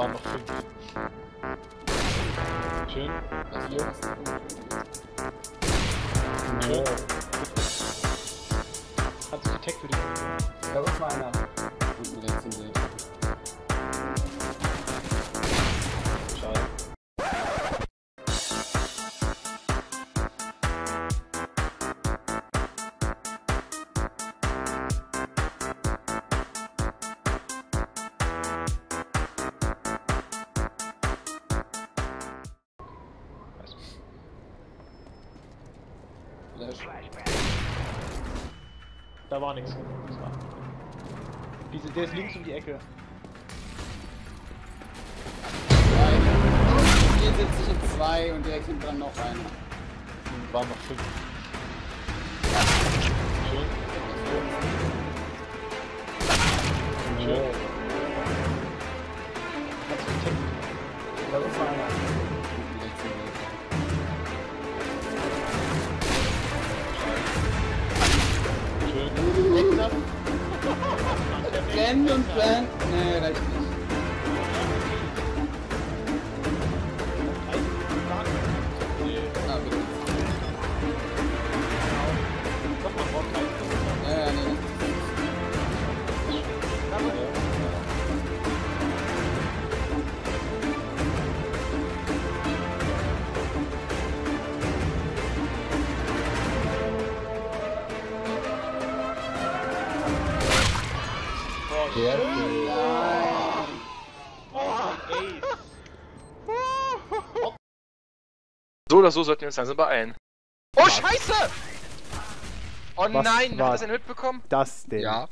waren noch fünf. Schön. Was Hier. Um, hier? Schön. Kannst du die Tech für dich? Da ist mal einer. Unten rechts im Bild. Flash. Da war nichts. Diese, der ist links um die Ecke. Hier sitze ich in zwei und direkt hinten dran noch einer. Waren noch fünf. Schön. Schön. Kannst du die Tech Da ist einer. end on plan. No, right. Schön. Oh. So oder so sollten wir uns langsam beeilen. Oh, Scheiße! Oh Was nein, hat das einer mitbekommen? das denn? Ja.